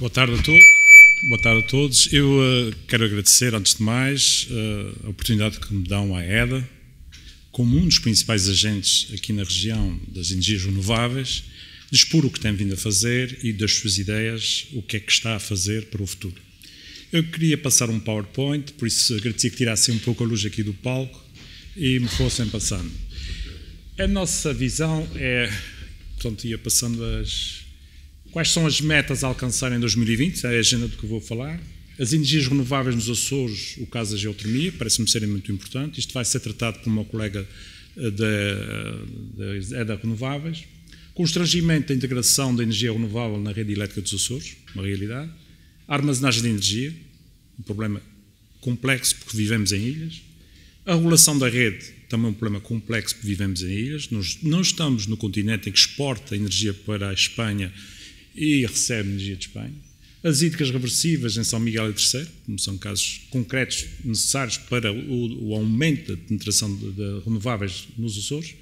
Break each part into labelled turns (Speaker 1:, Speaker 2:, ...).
Speaker 1: Boa tarde a todos. Boa tarde a todos. Eu uh, quero agradecer, antes de mais, uh, a oportunidade que me dão à EDA, como um dos principais agentes aqui na região das energias renováveis, de expor o que tem vindo a fazer e das suas ideias, o que é que está a fazer para o futuro. Eu queria passar um PowerPoint, por isso agradecia que tirassem um pouco a luz aqui do palco e me fossem passando. A nossa visão é, portanto, ia passando as. Quais são as metas a alcançar em 2020? É a agenda do que vou falar. As energias renováveis nos Açores, o caso da geotermia, parece-me serem muito importante. Isto vai ser tratado por uma colega da, da EDA Renováveis. Constrangimento da integração da energia renovável na rede elétrica dos Açores, uma realidade. A armazenagem de energia, um problema complexo porque vivemos em ilhas. A regulação da rede, também um problema complexo porque vivemos em ilhas. Nós não estamos no continente em que exporta energia para a Espanha e recebe energia de Espanha. As hídricas reversivas em São Miguel e Terceiro, como são casos concretos necessários para o, o aumento da penetração de, de renováveis nos Açores.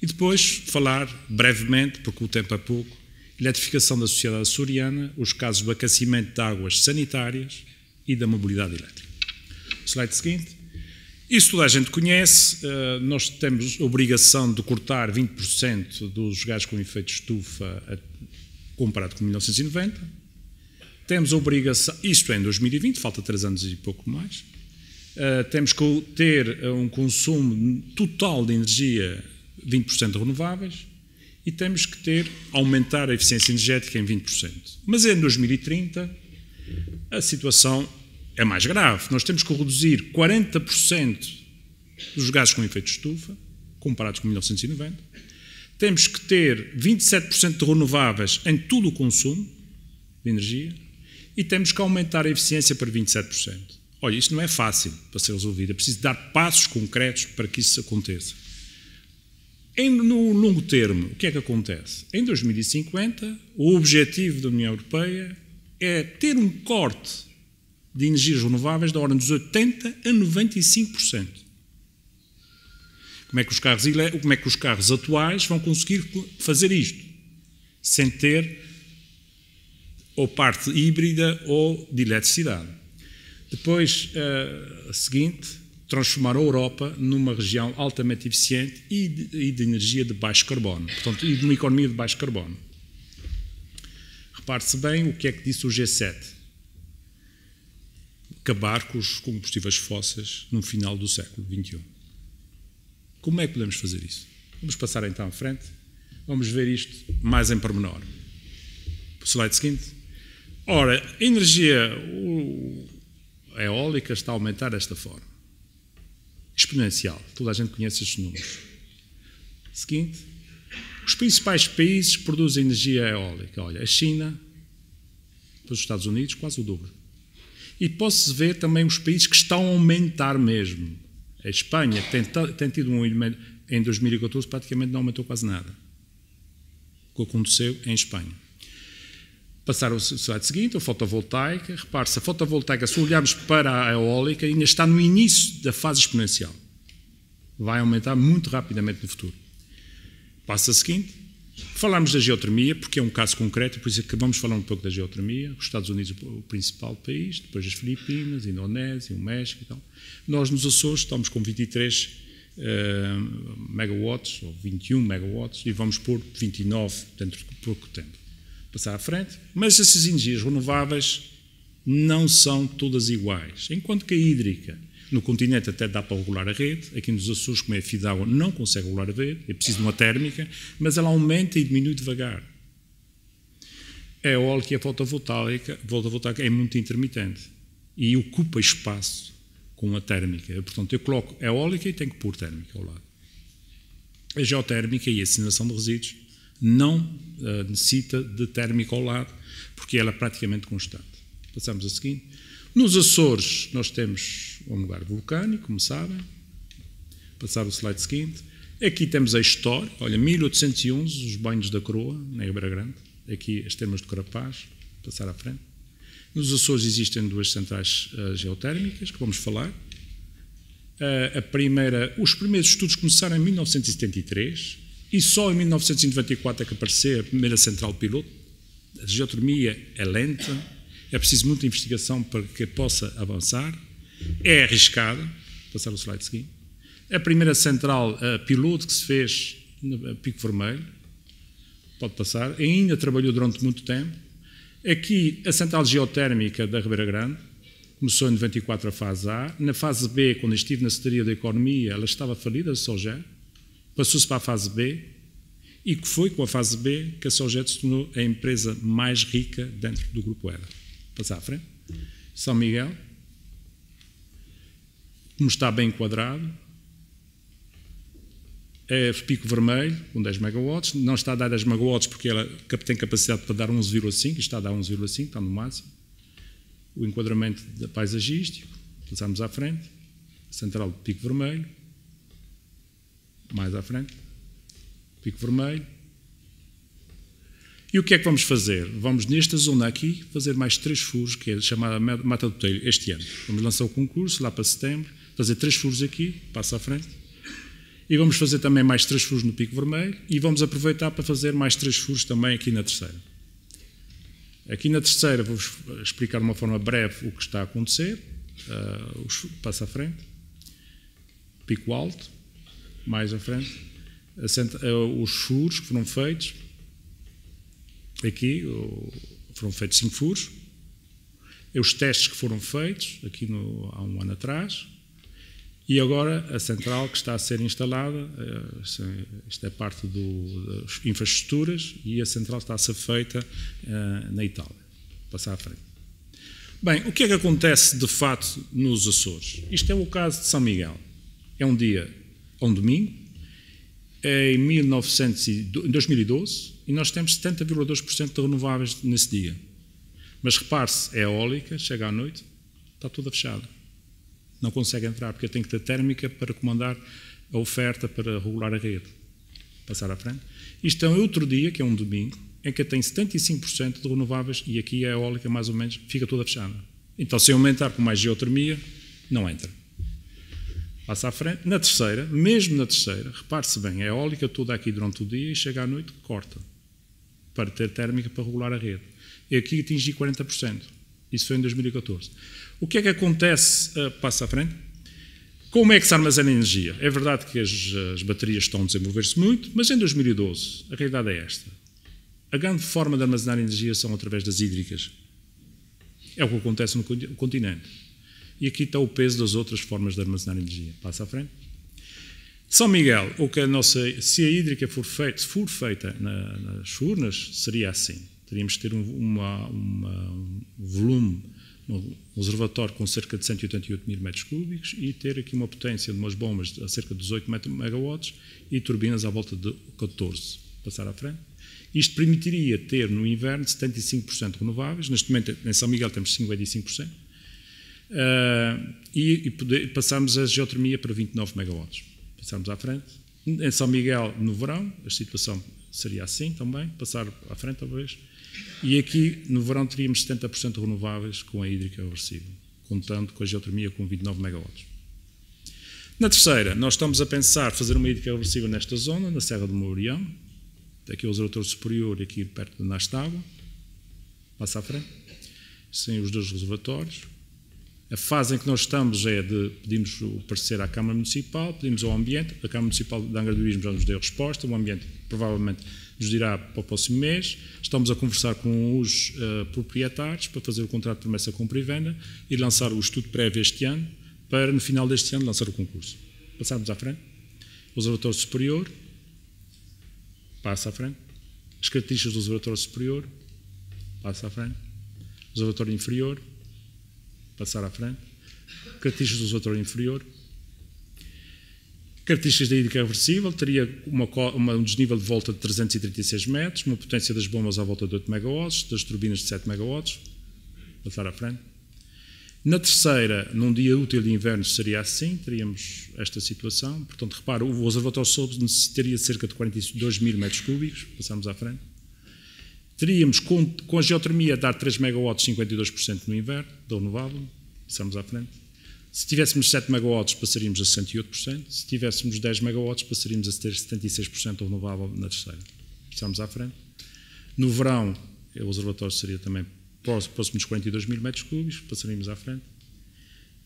Speaker 1: E depois falar brevemente, porque o tempo é pouco, eletrificação da sociedade açoriana, os casos do aquecimento de águas sanitárias e da mobilidade elétrica. Slide seguinte. Isso toda a gente conhece, nós temos obrigação de cortar 20% dos gases com efeito estufa comparado com 1990. Temos a obrigação, isto é em 2020, falta 3 anos e pouco mais. temos que ter um consumo total de energia 20% renováveis e temos que ter, aumentar a eficiência energética em 20%. Mas em 2030 a situação é mais grave. Nós temos que reduzir 40% dos gases com efeito de estufa, comparados com 1990. Temos que ter 27% de renováveis em todo o consumo de energia e temos que aumentar a eficiência para 27%. Olha, isto não é fácil para ser resolvido, é preciso dar passos concretos para que isso aconteça. Em, no longo termo, o que é que acontece? Em 2050, o objetivo da União Europeia é ter um corte de energias renováveis da ordem dos 80% a 95%. Como é que os carros, como é que os carros atuais vão conseguir fazer isto? Sem ter ou parte híbrida ou de eletricidade. Depois, uh, a seguinte, transformar a Europa numa região altamente eficiente e de, e de, energia de baixo carbono, portanto, e de uma economia de baixo carbono. Repare-se bem o que é que disse o G7. Acabar com os combustíveis fósseis no final do século XXI. Como é que podemos fazer isso? Vamos passar então à frente. Vamos ver isto mais em pormenor. Slide seguinte. Ora, a energia eólica está a aumentar desta forma exponencial. Toda a gente conhece estes números. Seguinte, os principais países produzem energia eólica. Olha, a China, os Estados Unidos, quase o dobro. E posso ver também os países que estão a aumentar mesmo. A Espanha tem, tem tido um elemento, em 2014 praticamente não aumentou quase nada. O que aconteceu em Espanha. Passar ao slide seguinte, a fotovoltaica. Repare-se, a fotovoltaica, se olharmos para a eólica, ainda está no início da fase exponencial. Vai aumentar muito rapidamente no futuro. Passa a seguinte. Falamos da geotermia, porque é um caso concreto, por isso é de falar um pouco da geotermia. Os Estados Unidos o principal país, depois as Filipinas, a Indonésia, o México e tal. Nós nos Açores estamos com 23 uh, megawatts, ou 21 megawatts, e vamos pôr 29 dentro de pouco tempo passar à frente, mas essas energias renováveis não são todas iguais. Enquanto que a hídrica no continente até dá para regular a rede, aqui nos Açores, como é fio de água, não consegue regular a rede, é preciso uma térmica, mas ela aumenta e diminui devagar. A eólica e a fotovoltaica, fotovoltaica é muito intermitente e ocupa espaço com a térmica. Portanto, eu coloco eólica e tenho que pôr térmica ao lado. A geotérmica e a assinação de resíduos não uh, necessita de térmica ao lado, porque ela é praticamente constante. Passamos a seguinte. Nos Açores, nós temos um lugar vulcânico, como sabem. Passar o slide seguinte. Aqui temos a história. Olha, 1811, os banhos da coroa, na Ebra Grande. Aqui as termas de Carapaz. Passar à frente. Nos Açores existem duas centrais uh, geotérmicas, que vamos falar. Uh, a primeira, os primeiros estudos começaram em 1973 e só em 1994 é que apareceu a primeira central piloto. A geotermia é lenta, é preciso muita investigação para que possa avançar, é arriscada. Passar o slide seguinte. A primeira central piloto que se fez no Pico Vermelho, pode passar, ainda trabalhou durante muito tempo. Aqui, a central geotérmica da Ribeira Grande, começou em 94 a fase A. Na fase B, quando estive na Secretaria da Economia, ela estava falida, a Sojet. Passou-se para a fase B e que foi com a fase B que a Sojet se tornou a empresa mais rica dentro do Grupo ERA. Passar à frente. São Miguel, como está bem enquadrado, é pico vermelho, com 10 megawatts, não está a dar 10 megawatts porque ela tem capacidade para dar 11,5, está a dar 11,5, está no máximo. O enquadramento paisagístico, passamos à frente, central de pico vermelho, mais à frente, pico vermelho. E o que é que vamos fazer? Vamos nesta zona aqui fazer mais três furos, que é chamada Mata do Telho, este ano. Vamos lançar o concurso lá para setembro, fazer três furos aqui, passa à frente. E vamos fazer também mais três furos no Pico Vermelho e vamos aproveitar para fazer mais três furos também aqui na terceira. Aqui na terceira vou-vos explicar de uma forma breve o que está a acontecer. Uh, passa à frente. Pico Alto, mais à frente. Uh, os furos que foram feitos. Aqui uh, foram feitos cinco furos. E os testes que foram feitos aqui no, há um ano atrás e agora a central que está a ser instalada, eh, isto é parte do, das infraestruturas, e a central está a ser feita uh, na Itália. Passar à frente. Bem, o que é que acontece de fato nos Açores? Isto é o caso de São Miguel. É um dia, é um domingo, é em, 1900, em 2012, e nós temos 70,2% de renováveis nesse dia. Mas repare-se, é eólica, chega à noite, está toda fechada não consegue entrar, porque tem que ter térmica para comandar a oferta para regular a rede. Passar à frente. Isto é outro dia, que é um domingo, em que tem 75% de renováveis e aqui a eólica, mais ou menos, fica toda fechada. Então, se aumentar com mais geotermia, não entra. Passa à frente. Na terceira, mesmo na terceira, repare-se bem, a eólica toda aqui durante o dia e chega à noite, corta. Para ter térmica para regular a rede. E aqui atingi 40%. Isso foi em 2014. O que é que acontece? Uh, passa à frente. Como é que se armazena energia? É verdade que as, as baterias estão a desenvolver-se muito, mas em 2012 a realidade é esta. A grande forma de armazenar energia são através das hídricas. É o que acontece no continente. E aqui está o peso das outras formas de armazenar energia. Passa à frente. São Miguel, o que a nossa, se a hídrica for, feita, for feita na, nas furnas, seria assim. Teríamos ter um, uma, uma, um volume um reservatório com cerca de 188 mil metros cúbicos e ter aqui uma potência de umas bombas a cerca de 18 megawatts e turbinas à volta de 14. Passar à frente. Isto permitiria ter no inverno 75% renováveis, neste momento em São Miguel temos 55%, uh, e, e poder, passamos a geotermia para 29 megawatts. Passamos à frente. Em São Miguel, no verão, a situação seria assim também, passar à frente talvez. E aqui, no verão, teríamos 70% renováveis com a hídrica reversível, contando com a geotermia com 29 megawatts. Na terceira, nós estamos a pensar fazer uma hídrica reversível nesta zona, na Serra do Mourião, aqui o reservatório superior aqui perto de Nastágua, passa à frente, sem os dois reservatórios. A fase em que nós estamos é de pedimos o parecer à Câmara Municipal, pedimos ao ambiente, a Câmara Municipal de Angra do Ismo já nos deu resposta, o ambiente provavelmente nos dirá para o próximo mês. Estamos a conversar com os uh, proprietários para fazer o contrato de promessa compra e venda e lançar o estudo prévio este ano, para no final deste ano lançar o concurso. Passamos à frente. O observatório superior, passa à frente. As características do observatório superior, passa à frente. O observatório inferior, passar à frente. Características do observatório inferior, Características da hídrica reversível, teria uma, uma, um desnível de volta de 336 metros, uma potência das bombas à volta de 8 megawatts, das turbinas de 7 megawatts. Passar à frente. Na terceira, num dia útil de inverno, seria assim, teríamos esta situação. Portanto, repara, o observatório Sob necessitaria de cerca de 42 mil metros cúbicos, passamos à frente. Teríamos, com, com a geotermia, dar 3 megawatts, 52% no inverno, da renovável, passamos à frente. Se tivéssemos 7 megawatts, passaríamos a 68%. Se tivéssemos 10 megawatts, passaríamos a ter 76% renovável na terceira. Estamos à frente. No verão, o reservatório seria também próximo dos 42 mil metros cúbicos, passaríamos à frente.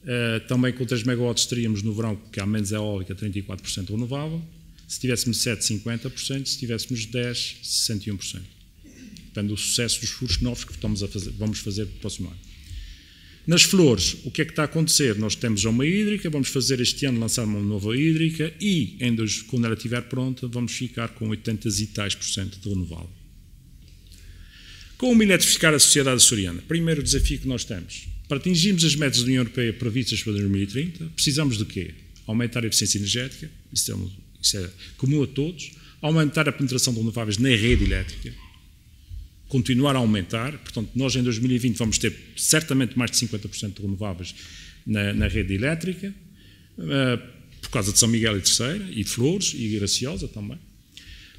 Speaker 1: Uh, também com 3 megawatts teríamos no verão, que há menos eólica, 34% renovável. Se tivéssemos 7, 50%. Se tivéssemos 10, 61%. Depende do sucesso dos furos novos que estamos a fazer, vamos fazer no próximo ano. Nas flores, o que é que está a acontecer? Nós temos uma hídrica, vamos fazer este ano lançar uma nova hídrica e, em dois, quando ela estiver pronta, vamos ficar com 80 e tais por cento de renovável. Como eletrificar a sociedade açoriana? Primeiro desafio que nós temos. Para atingirmos as metas da União Europeia previstas para 2030, precisamos de quê? Aumentar a eficiência energética, isso é, isso é comum a todos, aumentar a penetração de renováveis na rede elétrica, continuar a aumentar, portanto, nós em 2020 vamos ter certamente mais de 50% de renováveis na, na, rede elétrica, uh, por causa de São Miguel e Terceira, e Flores, e Graciosa também,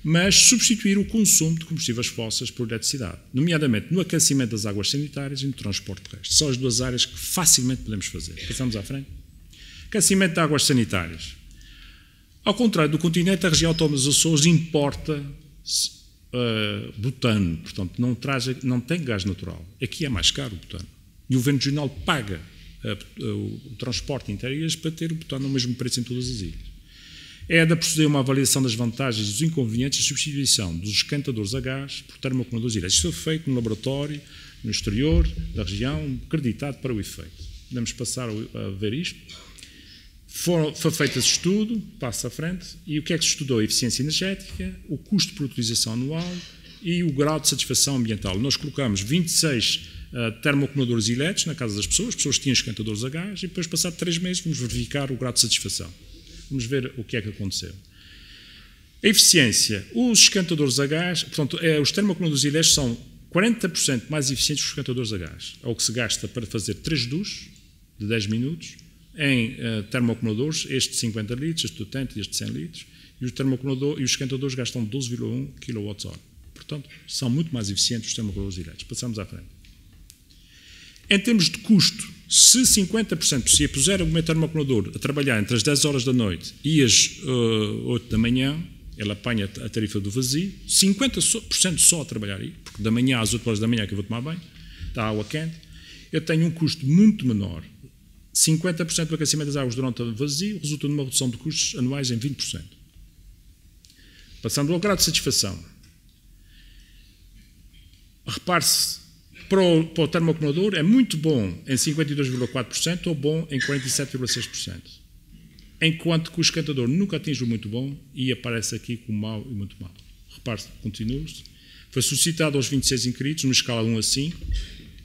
Speaker 1: mas substituir o consumo de combustíveis fósseis por eletricidade, nomeadamente no aquecimento das águas sanitárias e no transporte terrestre. São as duas áreas que facilmente podemos fazer. Passamos à frente. Aquecimento de águas sanitárias. Ao contrário do continente, a região autónoma dos Açores importa uh, butano, portanto não, traz, não tem gás natural. Aqui é mais caro o butano. E o governo regional paga uh, o transporte interior para ter o butano ao mesmo preço em todas as ilhas. É de proceder uma avaliação das vantagens e dos inconvenientes da substituição dos esquentadores a gás por termoacumuladores elétricos. Isso foi feito no laboratório, no exterior da região, acreditado para o efeito. Podemos passar a ver isto. For, foi feito esse estudo, passa à frente, e o que é que se estudou? A eficiência energética, o custo por utilização anual e o grau de satisfação ambiental. Nós colocamos 26 uh, termoacumuladores elétricos na casa das pessoas, as pessoas tinham esquentadores a gás, e depois, passado três meses, vamos verificar o grau de satisfação. Vamos ver o que é que aconteceu. A eficiência. Os esquentadores a gás, portanto, é, os termoacumuladores elétricos são 40% mais eficientes que os esquentadores a gás. É o que se gasta para fazer 3 duches de 10 minutos em uh, termoacumuladores, este de 50 litros, este de 80 e este de 100 litros, e os, e os esquentadores gastam 12,1 kWh. Portanto, são muito mais eficientes os termoacumuladores elétricos. Passamos à frente. Em termos de custo, se 50%, se puser o meu termoacumulador a trabalhar entre as 10 horas da noite e as uh, eh, 8 da manhã, ele apanha a tarifa do vazio, 50% só a trabalhar aí, porque da manhã às 8 horas da manhã que eu vou tomar banho, está água quente, eu tenho um custo muito menor 50% do aquecimento das águas durante o vazio resulta numa redução de custos anuais em 20%. Passando ao grau de satisfação. Repare-se, para o, para o termoacumulador é muito bom em 52,4% ou bom em 47,6%. Enquanto que o esquentador nunca atinge o muito bom e aparece aqui com mau e muito mau. Repare-se, continua-se. Foi suscitado aos 26 inquiritos, numa escala 1 a 5,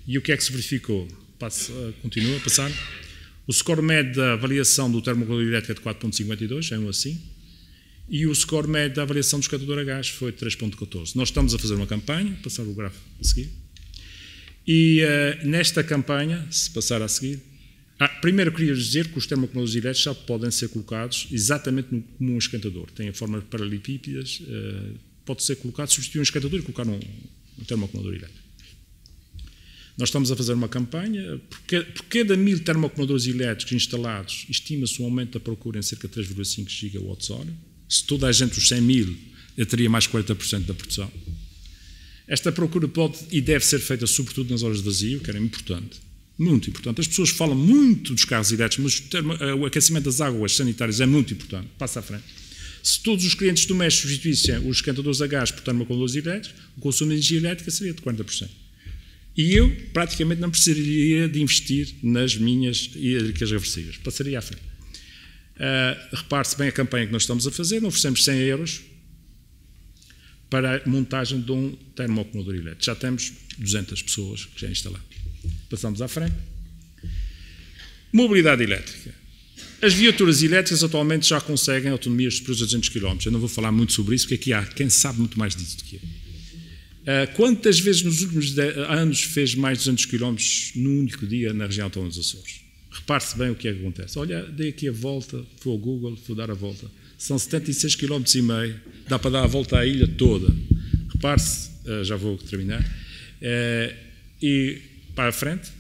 Speaker 1: e o que é que se verificou? Passa, continua a passar. O score médio da avaliação do elétrico é de 4.52, é um assim, e o score médio da avaliação do escatador a gás foi 3.14. Nós estamos a fazer uma campanha, passar o gráfico a seguir, e uh, nesta campanha, se passar a seguir, ah, primeiro queria dizer que os termoacumuladores elétricos já podem ser colocados exatamente no, como um esquentador. Tem a forma de paralelepípedas, uh, pode ser colocado, substituir um esquentador e colocar um, um elétrico. Nós estamos a fazer uma campanha, porque cada mil termoacumuladores elétricos instalados, estima-se um aumento da procura em cerca de 3,5 gigawatts-hora. Se toda a gente, os 100 mil, eu teria mais 40% da produção. Esta procura pode e deve ser feita sobretudo nas horas de vazio, que era importante. Muito importante. As pessoas falam muito dos carros elétricos, mas eh, o aquecimento das águas sanitárias é muito importante. Passa à frente. Se todos os clientes domésticos substituíssem os esquentadores a gás por termoacumuladores elétricos, o consumo de energia elétrica seria de 40%. E eu praticamente não precisaria de investir nas minhas hídricas reversíveis. Passaria à frente. Uh, Repare-se bem a campanha que nós estamos a fazer, nós oferecemos 100 euros para a montagem de um termoacumulador elétrico. Já temos 200 pessoas que já instalaram. Passamos à frente. Mobilidade elétrica. As viaturas elétricas atualmente já conseguem autonomias superiores a 200 km. Eu não vou falar muito sobre isso, porque aqui há quem sabe muito mais disso do que eu. Uh, quantas vezes nos últimos anos fez mais de 200 km num único dia na região autónoma dos Açores? Repare-se bem o que é que acontece. Olha, dei aqui a volta, fui ao Google, fui dar a volta. São 76 km e meio, dá para dar a volta à ilha toda. Repare-se, uh, já vou terminar. Uh, e para a frente.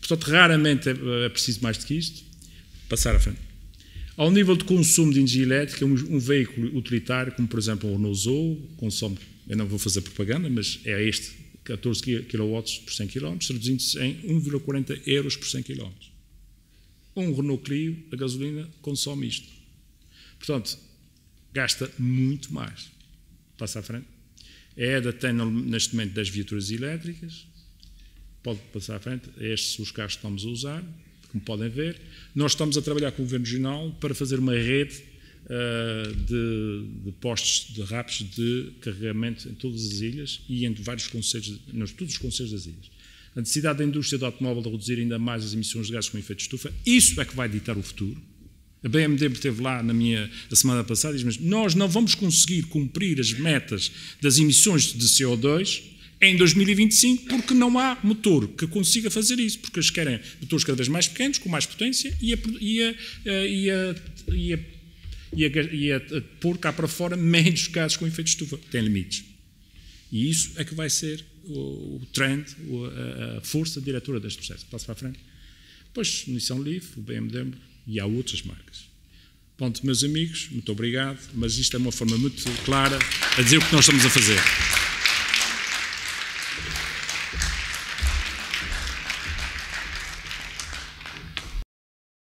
Speaker 1: Portanto, raramente é, é, preciso mais do que isto. Passar à frente. Ao nível de consumo de energia elétrica, um veículo utilitário, como por exemplo o Renault Zoe, consome eu não vou fazer propaganda, mas é este 14 kW por 100 km, traduzindo-se em 1,40 euros por 100 km. Um Renault Clio, a gasolina, consome isto. Portanto, gasta muito mais. Passa à frente. A EDA tem neste momento 10 viaturas elétricas. Pode passar à frente. Estes são os carros que estamos a usar, como podem ver. Nós estamos a trabalhar com o Governo Regional para fazer uma rede uh, de, de, postos de rápidos de carregamento em todas as ilhas e em vários conselhos, nos todos os conselhos das ilhas. A necessidade da indústria do automóvel de reduzir ainda mais as emissões de gases com efeito de estufa, isso é que vai ditar o futuro. A BMW esteve lá na minha a semana passada e diz: Mas nós não vamos conseguir cumprir as metas das emissões de CO2 em 2025 porque não há motor que consiga fazer isso, porque eles querem motores cada vez mais pequenos, com mais potência e a, e a, e a, e a, e a, e a, a pôr cá para fora menos gases com efeito estufa. Tem limites. E isso é que vai ser o, o trend, a, a, força diretora deste processo. Passo para a frente. Depois, Nissan Leaf, o BMW e há outras marcas. Ponto, meus amigos, muito obrigado, mas isto é uma forma muito clara a dizer o que nós estamos a fazer.